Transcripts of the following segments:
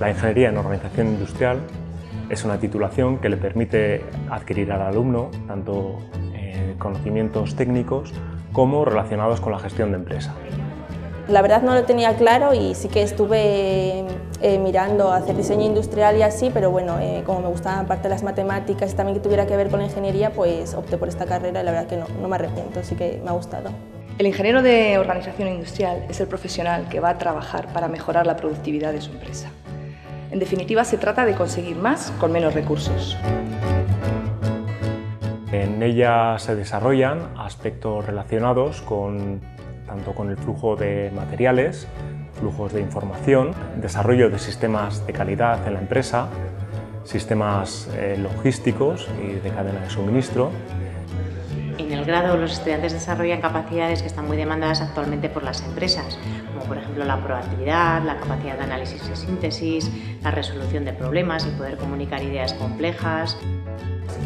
La ingeniería en organización industrial es una titulación que le permite adquirir al alumno tanto eh, conocimientos técnicos como relacionados con la gestión de empresa. La verdad no lo tenía claro y sí que estuve eh, mirando hacer diseño industrial y así, pero bueno, eh, como me gustaban parte de las matemáticas y también que tuviera que ver con la ingeniería, pues opté por esta carrera y la verdad que no, no me arrepiento, sí que me ha gustado. El ingeniero de organización industrial es el profesional que va a trabajar para mejorar la productividad de su empresa. En definitiva, se trata de conseguir más con menos recursos. En ella se desarrollan aspectos relacionados con, tanto con el flujo de materiales, flujos de información, desarrollo de sistemas de calidad en la empresa, sistemas eh, logísticos y de cadena de suministro. En el grado los estudiantes desarrollan capacidades que están muy demandadas actualmente por las empresas, como por ejemplo la proactividad, la capacidad de análisis y síntesis, la resolución de problemas, el poder comunicar ideas complejas.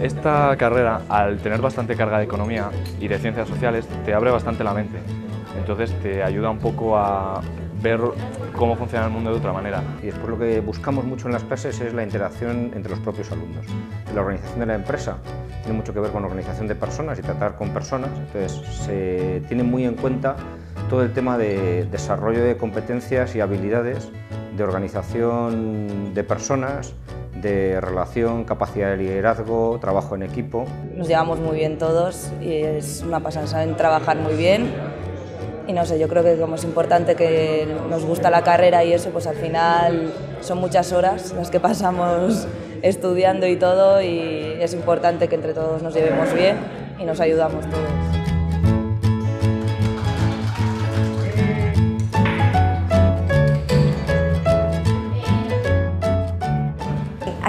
Esta carrera, al tener bastante carga de economía y de ciencias sociales, te abre bastante la mente. Entonces te ayuda un poco a ver cómo funciona el mundo de otra manera. Y después lo que buscamos mucho en las clases es la interacción entre los propios alumnos. La organización de la empresa tiene mucho que ver con la organización de personas y tratar con personas, entonces se tiene muy en cuenta todo el tema de desarrollo de competencias y habilidades de organización de personas, de relación, capacidad de liderazgo, trabajo en equipo. Nos llevamos muy bien todos y es una pasada, saben trabajar muy bien y no sé, yo creo que como es importante que nos gusta la carrera y eso, pues al final son muchas horas las que pasamos estudiando y todo y es importante que entre todos nos llevemos bien y nos ayudamos todos.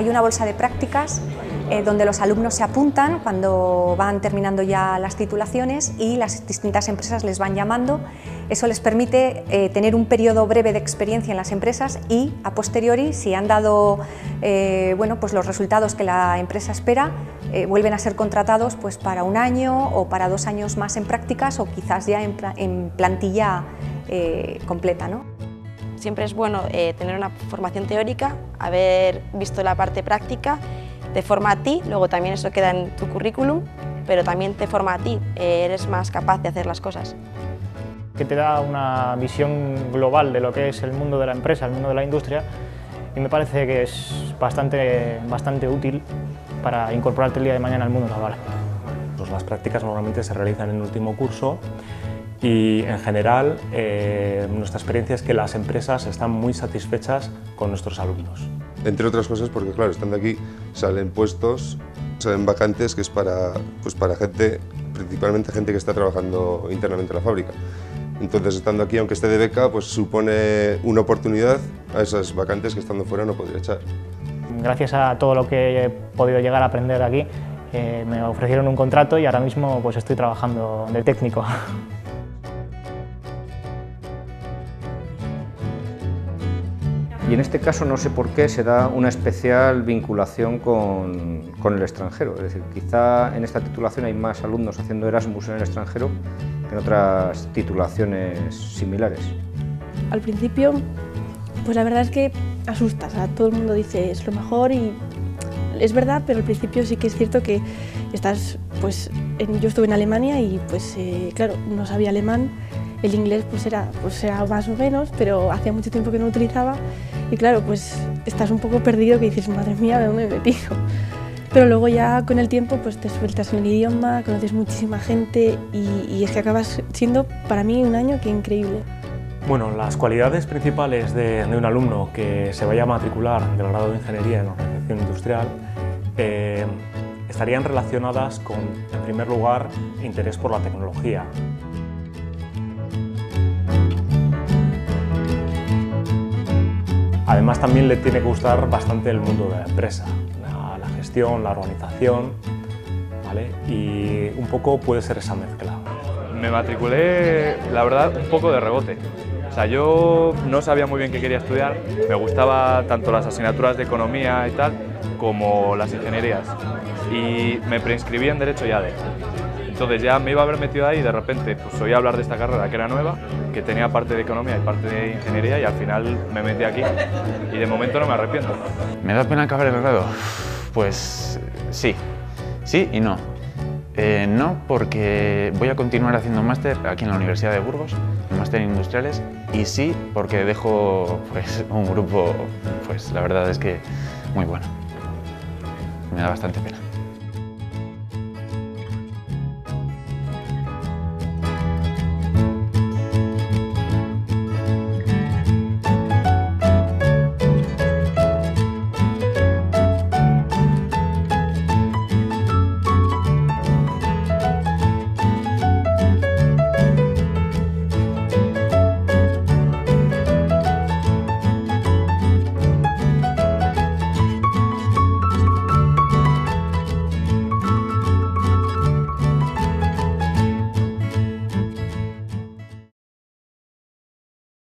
Una bolsa de prácticas eh, donde los alumnos se apuntan cuando van terminando ya las titulaciones y las distintas empresas les van llamando. Eso les permite eh, tener un periodo breve de experiencia en las empresas y, a posteriori, si han dado eh, bueno, pues los resultados que la empresa espera, vuelven a ser contratados pues, para un año o para dos años más en prácticas o quizás ya en, en plantilla completa. ¿no? Siempre es bueno tener una formación teórica, haber visto la parte práctica te forma a ti, luego también eso queda en tu currículum, pero también te forma a ti, eres más capaz de hacer las cosas. Que te da una visión global de lo que es el mundo de la empresa, el mundo de la industria, y me parece que es bastante, bastante útil para incorporarte el día de mañana al mundo laboral. Pues las prácticas normalmente se realizan en el último curso y en general eh, nuestra experiencia es que las empresas están muy satisfechas con nuestros alumnos. Entre otras cosas porque, claro, estando aquí salen puestos, salen vacantes que es para, pues para gente, principalmente gente que está trabajando internamente en la fábrica. Entonces, estando aquí, aunque esté de beca, pues supone una oportunidad a esas vacantes que estando fuera no podría echar. Gracias a todo lo que he podido llegar a aprender aquí, eh, me ofrecieron un contrato y ahora mismo pues, estoy trabajando de técnico. Y en este caso no sé por qué se da una especial vinculación con, con, el extranjero. Es decir, quizá en esta titulación hay más alumnos haciendo Erasmus en el extranjero que en otras titulaciones similares. Al principio, pues la verdad es que asustas. A todo el mundo dice es lo mejor y es verdad, pero al principio sí que es cierto que estás, pues en, yo estuve en Alemania y pues eh, claro, no sabía alemán el inglés pues era, pues era más o menos, pero hacía mucho tiempo que no lo utilizaba y claro, pues estás un poco perdido que dices, madre mía, ¿de dónde me he metido? Pero luego ya con el tiempo pues te sueltas en el idioma, conoces muchísima gente y, es que acabas siendo para mí un año que increíble. Bueno, las cualidades principales de, de, un alumno que se vaya a matricular del grado de Ingeniería en Organización Industrial eh, estarían relacionadas con, en primer lugar, interés por la tecnología, Además también le tiene que gustar bastante el mundo de la empresa, la, gestión, la organización, ¿vale? y un poco puede ser esa mezcla. Me matriculé, la verdad, un poco de rebote. O sea, yo no sabía muy bien qué quería estudiar, me gustaba tanto las asignaturas de economía y tal, como las ingenierías. Y me preinscribí en Derecho y ADE. Entonces ya me iba a haber metido ahí y de repente pues oí hablar de esta carrera que era nueva, que tenía parte de economía y parte de ingeniería y al final me metí aquí y de momento no me arrepiento. ¿Me da pena acabar el grado? Pues sí, sí y no. Eh, no porque voy a continuar haciendo máster aquí en la Universidad de Burgos, máster en industriales, y sí porque dejo pues, un grupo, pues la verdad es que muy bueno. Me da bastante pena.